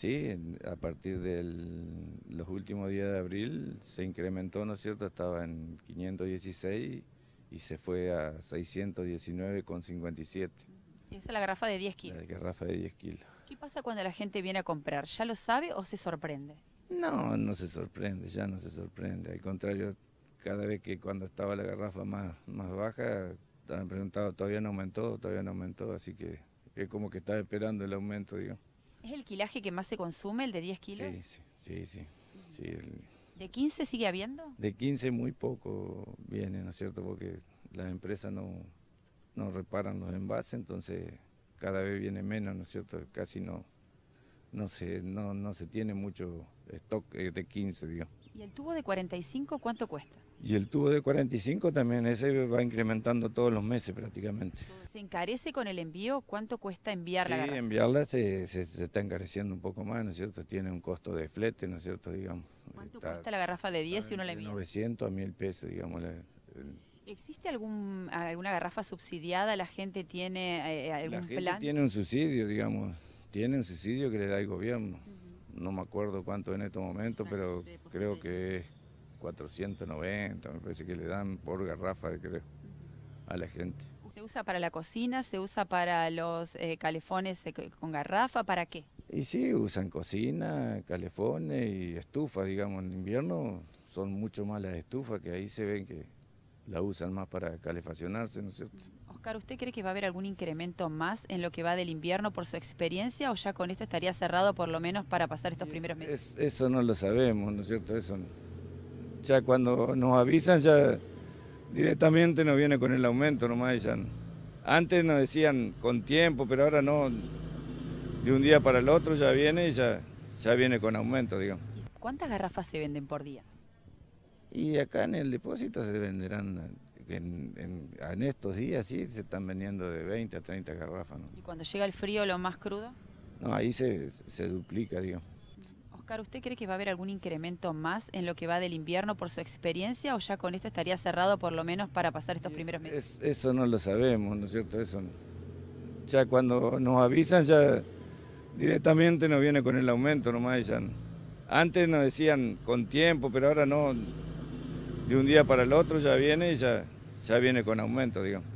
sí, a partir de los últimos días de abril se incrementó, ¿no es cierto? Estaba en 516 y se fue a 619,57. Esa es la garrafa de 10 kilos. La garrafa de 10 kilos. ¿Qué pasa cuando la gente viene a comprar? ¿Ya lo sabe o se sorprende? No, no se sorprende, ya no se sorprende. Al contrario, cada vez que cuando estaba la garrafa más, más baja, estaban preguntando, todavía no aumentó, todavía no aumentó, así que es como que estaba esperando el aumento, digamos. ¿Es el quilaje que más se consume, el de 10 kilos? Sí, sí, sí. sí, ¿De 15 sigue habiendo? De 15 muy poco viene, ¿no es cierto? Porque las empresas no, no reparan los envases, entonces cada vez viene menos, ¿no es cierto? Casi no, no, se, no, no se tiene mucho stock eh, de 15, digamos. ¿Y el tubo de 45 cuánto cuesta? Y el tubo de 45 también, ese va incrementando todos los meses prácticamente. ¿Se encarece con el envío? ¿Cuánto cuesta enviarla? Sí, enviarla se, se, está encareciendo un poco más, ¿no es cierto? Tiene un costo de flete, ¿no es cierto? Digamos. ¿Cuánto cuesta la garrafa de 10 si uno la envía? 900 a 1000 pesos, digamos. ¿Existe algún, alguna garrafa subsidiada? ¿La gente tiene eh, algún la gente plan? tiene un subsidio, digamos. Tiene un subsidio que le da el gobierno. No me acuerdo cuánto en estos momentos, pero creo que es 490, me parece que le dan por garrafa, creo, a la gente. ¿Se usa para la cocina? ¿Se usa para los eh, calefones con garrafa? ¿Para qué? Y sí, usan cocina, calefones y estufas, digamos, en invierno son mucho más las estufas, que ahí se ven que la usan más para calefaccionarse, ¿no es cierto? Oscar, ¿usted cree que va a haber algún incremento más en lo que va del invierno por su experiencia o ya con esto estaría cerrado por lo menos para pasar estos primeros meses? eso no lo sabemos, ¿no es cierto? Eso ya cuando nos avisan ya directamente nos viene con el aumento nomás. Ya. Antes nos decían con tiempo, pero ahora no. De un día para el otro ya viene y ya, ya viene con aumento, digamos. ¿Cuántas garrafas se venden por día? Y acá en el depósito se venderán, en, estos días sí, se están vendiendo de 20 a 30 garrafas. ¿Y cuando llega el frío, lo más crudo? No, ahí se, se duplica, digamos. ¿usted cree que va a haber algún incremento más en lo que va del invierno por su experiencia o ya con esto estaría cerrado por lo menos para pasar estos primeros meses? eso no lo sabemos, ¿no es cierto? Eso, ya cuando nos avisan ya directamente nos viene con el aumento nomás. Ya, antes nos decían con tiempo, pero ahora no, de un día para el otro ya viene y ya, ya viene con aumento, digamos.